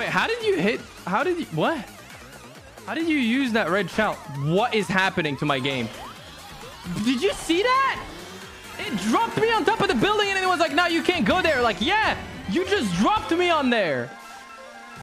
Wait, how did you hit? How did you... What? How did you use that red shell? What is happening to my game? Did you see that? It dropped me on top of the building and it was like, no, you can't go there. Like, yeah, you just dropped me on there.